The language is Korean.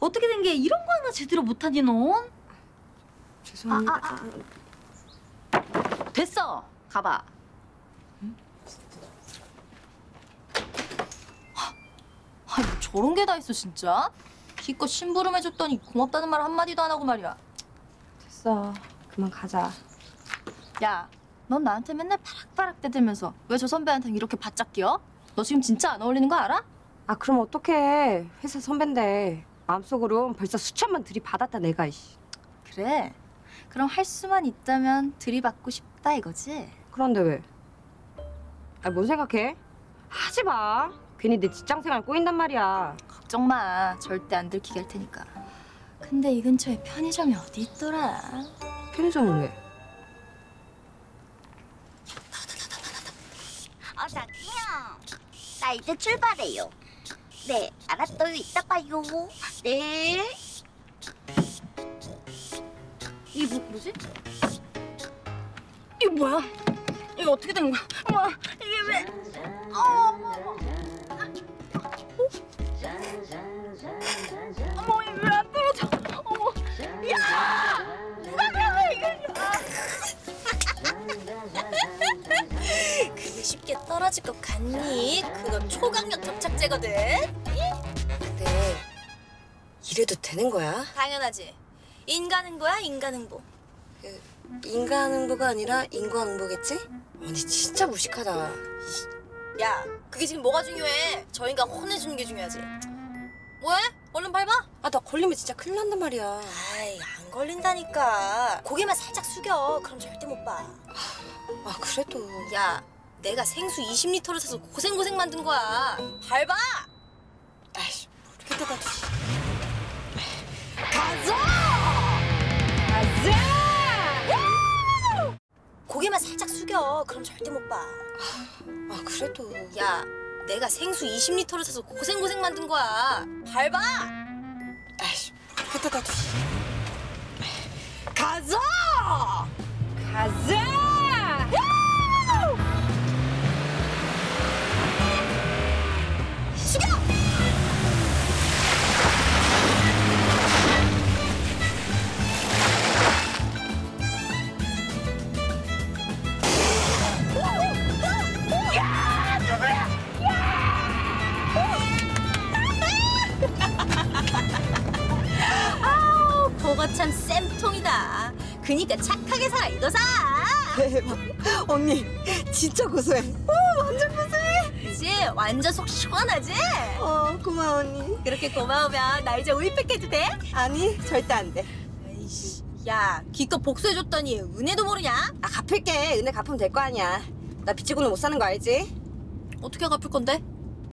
어떻게 된 게 이런 거 하나 제대로 못하니 넌? 죄송합니다. 아, 됐어. 가봐. 아니 뭐 저런 게 다 있어 진짜? 기껏 심부름 해줬더니 고맙다는 말 한마디도 안 하고 말이야 됐어. 그만 가자. 야, 넌 나한테 맨날 파락파락 대들면서 왜 저 선배한테 이렇게 바짝 끼어? 너 지금 진짜 안 어울리는 거 알아? 아 그럼 어떡해. 회사 선배인데 마음속으로 벌써 수천만 들이받았다 내가. 이씨. 그래 그럼 할 수만 있다면 들이받고 싶다 이거지? 그런데 왜? 아 뭔 생각해? 하지 마. 괜히 내 직장 생활 꼬인단 말이야. 걱정 마 절대 안 들키게 할 테니까 근데 이 근처에 편의점이 어디 있더라? 편의점은 왜? 어, 자기요. 나 이제 출발해요. 네, 알았어요. 이따 봐요. 네. 이게 뭐, 뭐지? 이거 뭐야? 이거 어떻게 된 거야? 어머, 이게 왜? 어, 어머, 어머. 그게 쉽게 떨어질 것 같니? 그건 초강력 접착제거든 근데 이래도 되는 거야? 당연하지 인간응보야 인간응보 그 인간응보가 아니라 인과응보겠지? 언니 진짜 무식하다. 야, 그게 지금 뭐가 중요해? 저 인간 혼내주는 게 중요하지. 뭐해? 얼른 밟아. 아 나 걸리면 진짜 큰일 난단 말이야. 아이, 안 걸린다니까. 고개만 살짝 숙여. 그럼 절대 못 봐. 아 그래도 야, 내가 생수 20리터를 사서 고생고생 만든 거야. 밟아! 아이씨 모르겠다가 고개만 살짝 숙여. 그럼 절대 못 봐. 아 그래도 야, 내가 생수 20리터를 사서 고생고생 만든 거야. 밟아! 아이씨 모르겠다가 가자! 참 쌤통이다. 그니까 착하게 살아 이거사. 언니 진짜 고소해. 그지? 완전 속 시원하지? 어 고마워 언니. 그렇게 고마우면 나 이제 우입팩해도 돼? 아니 절대 안 돼. 에이씨. 야, 기껏 복수해줬더니 은혜도 모르냐? 아 갚을게. 은혜 갚으면 될 거 아니야. 나 빚지고는 못 사는 거 알지? 어떻게 갚을 건데?